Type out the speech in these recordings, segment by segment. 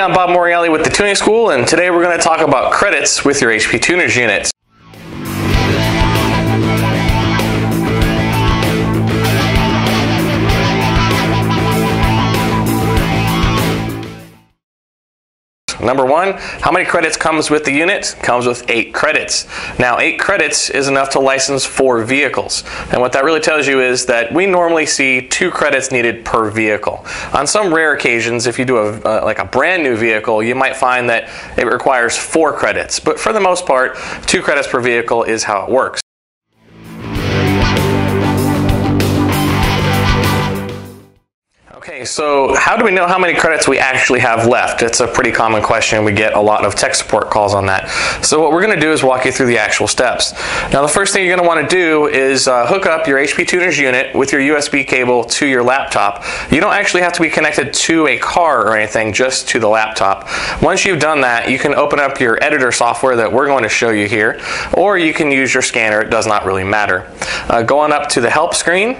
I'm Bob Morreale with the Tuning School, and today we're going to talk about credits with your HP Tuners unit. Number one, how many credits comes with the unit? Comes with eight credits. Now, eight credits is enough to license four vehicles. And what that really tells you is that we normally see two credits needed per vehicle. On some rare occasions, if you do a, uh, like a brand new vehicle, you might find that it requires four credits. But for the most part, two credits per vehicle is how it works. Okay, so how do we know how many credits we actually have left? It's a pretty common question. We get a lot of tech support calls on that. So what we're going to do is walk you through the actual steps. Now the first thing you're going to want to do is uh, hook up your HP Tuners unit with your USB cable to your laptop. You don't actually have to be connected to a car or anything, just to the laptop. Once you've done that, you can open up your editor software that we're going to show you here, or you can use your scanner. It does not really matter. Uh, go on up to the help screen,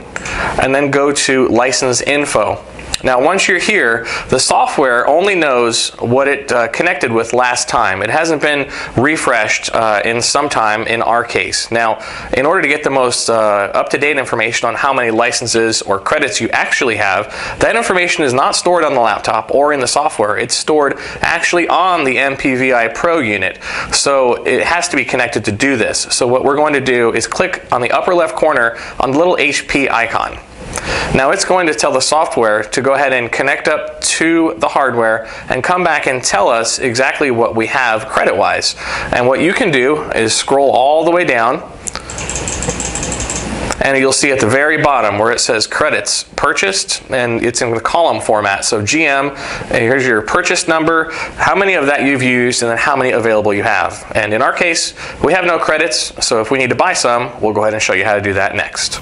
and then go to license info. Now, once you're here, the software only knows what it uh, connected with last time. It hasn't been refreshed uh, in some time in our case. Now, in order to get the most uh, up-to-date information on how many licenses or credits you actually have, that information is not stored on the laptop or in the software. It's stored actually on the MPVI Pro unit. So it has to be connected to do this. So what we're going to do is click on the upper left corner on the little HP icon. Now it's going to tell the software to go ahead and connect up to the hardware and come back and tell us exactly what we have credit-wise. And what you can do is scroll all the way down and you'll see at the very bottom where it says credits purchased and it's in the column format. So GM, here's your purchase number, how many of that you've used, and then how many available you have. And in our case, we have no credits, so if we need to buy some, we'll go ahead and show you how to do that next.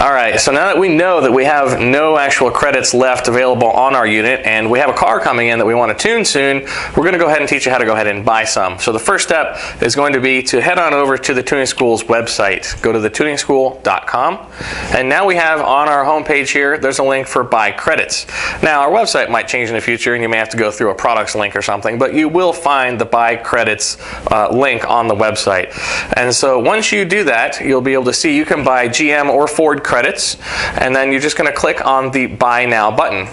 All right, so now that we know that we have no actual credits left available on our unit and we have a car coming in that we want to tune soon, we're going to go ahead and teach you how to go ahead and buy some. So the first step is going to be to head on over to the Tuning School's website. Go to thetuningschool.com and now we have on our homepage here, there's a link for buy credits. Now our website might change in the future and you may have to go through a products link or something, but you will find the buy credits uh, link on the website. And so once you do that, you'll be able to see you can buy GM or Ford credits, and then you're just going to click on the Buy Now button.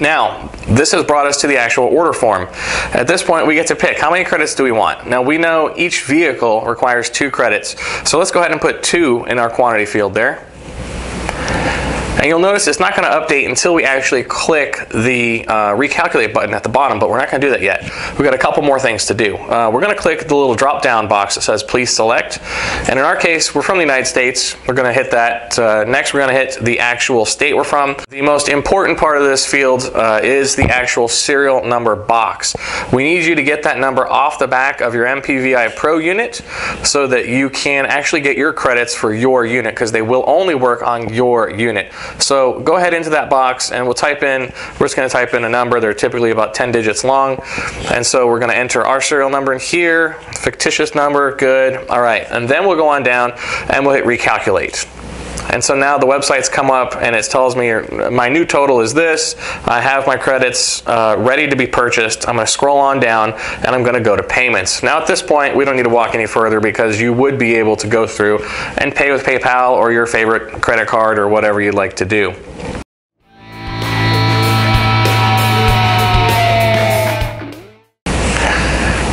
Now, this has brought us to the actual order form. At this point, we get to pick how many credits do we want. Now, we know each vehicle requires two credits, so let's go ahead and put two in our quantity field there. And you'll notice it's not going to update until we actually click the uh, recalculate button at the bottom, but we're not going to do that yet. We've got a couple more things to do. Uh, we're going to click the little drop down box that says please select. And in our case, we're from the United States. We're going to hit that. Uh, next, we're going to hit the actual state we're from. The most important part of this field uh, is the actual serial number box. We need you to get that number off the back of your MPVI Pro unit so that you can actually get your credits for your unit because they will only work on your unit. So go ahead into that box and we'll type in, we're just going to type in a number. They're typically about 10 digits long. And so we're going to enter our serial number in here, fictitious number, good. All right, and then we'll go on down and we'll hit recalculate. And so now the website's come up and it tells me my new total is this. I have my credits uh, ready to be purchased. I'm going to scroll on down and I'm going to go to payments. Now at this point, we don't need to walk any further because you would be able to go through and pay with PayPal or your favorite credit card or whatever you'd like to do.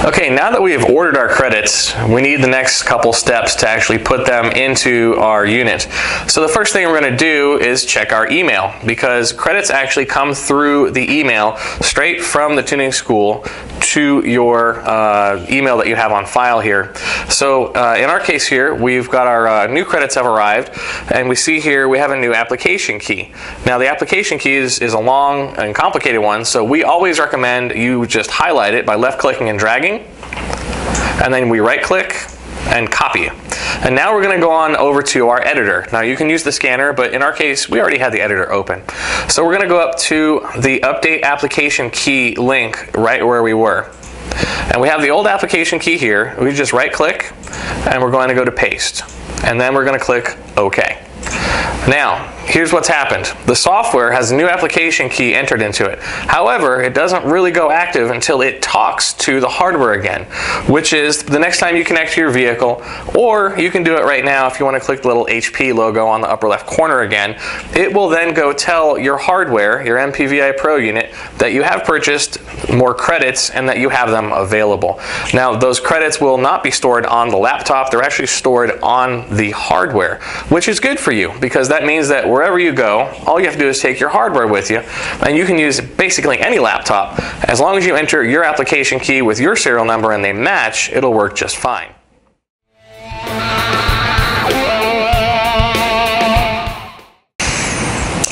Okay, now that we have ordered our credits, we need the next couple steps to actually put them into our unit. So the first thing we're going to do is check our email because credits actually come through the email straight from the tuning school to your uh, email that you have on file here. So uh, in our case here, we've got our uh, new credits have arrived and we see here we have a new application key. Now the application key is, is a long and complicated one, so we always recommend you just highlight it by left clicking and dragging and then we right click and copy. And now we're going to go on over to our editor. Now you can use the scanner, but in our case, we already had the editor open. So we're going to go up to the update application key link right where we were. And we have the old application key here. We just right click and we're going to go to paste. And then we're going to click OK. Now, here's what's happened. The software has a new application key entered into it. However, it doesn't really go active until it talks to the hardware again, which is the next time you connect to your vehicle, or you can do it right now if you want to click the little HP logo on the upper left corner again. It will then go tell your hardware, your MPVI Pro unit, that you have purchased more credits and that you have them available. Now, those credits will not be stored on the laptop, they're actually stored on the hardware, which is good for you because that means that wherever you go, all you have to do is take your hardware with you, and you can use basically any laptop. As long as you enter your application key with your serial number and they match, it'll work just fine.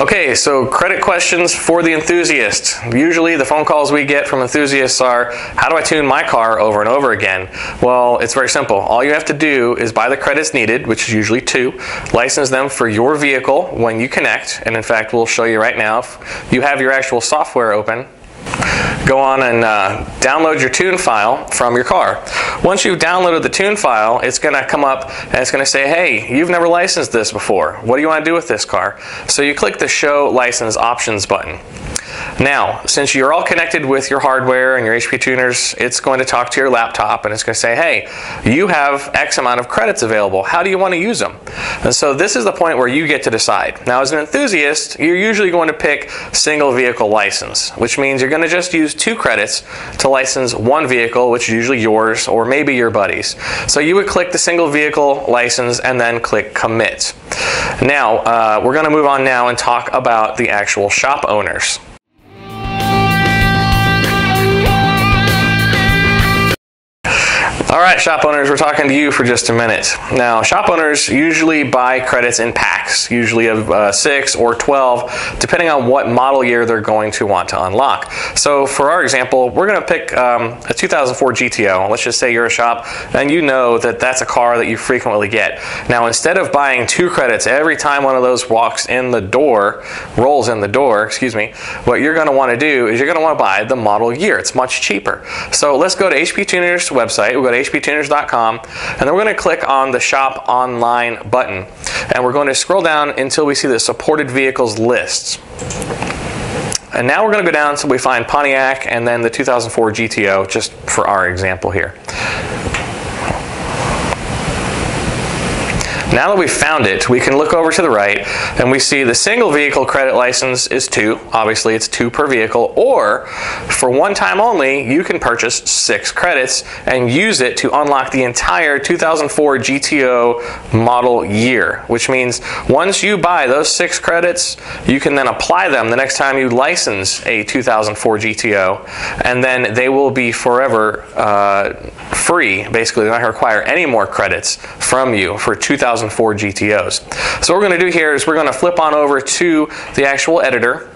Okay, so credit questions for the enthusiast. Usually the phone calls we get from enthusiasts are, how do I tune my car over and over again? Well, it's very simple. All you have to do is buy the credits needed, which is usually two, license them for your vehicle when you connect, and in fact we'll show you right now if you have your actual software open, go on and uh, download your tune file from your car. Once you've downloaded the tune file, it's going to come up and it's going to say, hey, you've never licensed this before. What do you want to do with this car? So you click the Show License Options button. Now, since you're all connected with your hardware and your HP tuners, it's going to talk to your laptop and it's going to say, hey, you have X amount of credits available. How do you want to use them? And so this is the point where you get to decide. Now, as an enthusiast, you're usually going to pick single vehicle license, which means you're going to just use two credits to license one vehicle, which is usually yours or maybe your buddy's. So you would click the single vehicle license and then click commit. Now, uh, we're going to move on now and talk about the actual shop owners. All right, shop owners, we're talking to you for just a minute. Now, shop owners usually buy credits in packs, usually of uh, 6 or 12, depending on what model year they're going to want to unlock. So for our example, we're going to pick um, a 2004 GTO. Let's just say you're a shop and you know that that's a car that you frequently get. Now, instead of buying two credits every time one of those walks in the door, rolls in the door, excuse me, what you're going to want to do is you're going to want to buy the model year. It's much cheaper. So let's go to HP Tuner's website. We'll go to hptuners.com, and then we're going to click on the Shop Online button. And we're going to scroll down until we see the supported vehicles lists. And now we're going to go down until we find Pontiac and then the 2004 GTO, just for our example here. Now that we've found it, we can look over to the right and we see the single vehicle credit license is two. Obviously, it's two per vehicle. Or for one time only, you can purchase six credits and use it to unlock the entire 2004 GTO model year, which means once you buy those six credits, you can then apply them the next time you license a 2004 GTO, and then they will be forever uh, free. Basically, going to require any more credits from you for 2004 2004 GTOs. So what we're going to do here is we're going to flip on over to the actual editor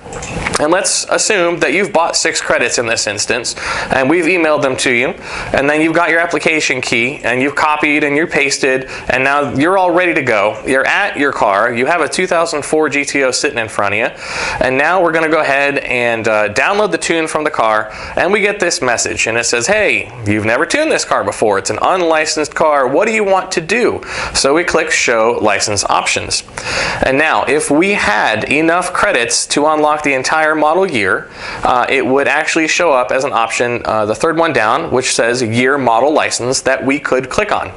and let's assume that you've bought six credits in this instance, and we've emailed them to you, and then you've got your application key, and you've copied and you've pasted, and now you're all ready to go. You're at your car, you have a 2004 GTO sitting in front of you, and now we're going to go ahead and uh, download the tune from the car, and we get this message, and it says, hey, you've never tuned this car before. It's an unlicensed car. What do you want to do? So we click Show License Options. And now, if we had enough credits to unlock the entire model year, uh, it would actually show up as an option, uh, the third one down, which says year model license that we could click on.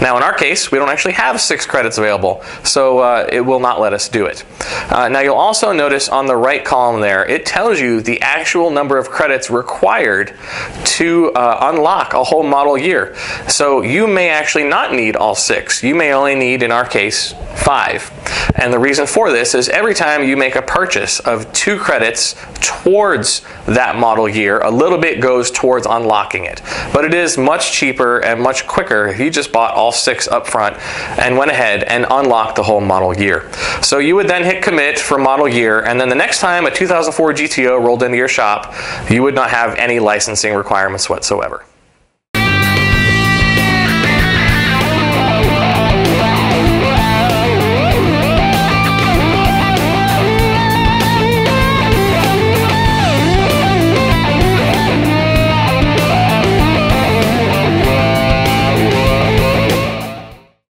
Now in our case, we don't actually have six credits available, so uh, it will not let us do it. Uh, now you'll also notice on the right column there, it tells you the actual number of credits required to uh, unlock a whole model year. So you may actually not need all six. You may only need, in our case, five. And the reason for this is every time you make a purchase of two credits towards that model year, a little bit goes towards unlocking it. But it is much cheaper and much quicker if you just bought all six up front and went ahead and unlocked the whole model year. So you would then hit commit for model year, and then the next time a 2004 GTO rolled into your shop, you would not have any licensing requirements whatsoever.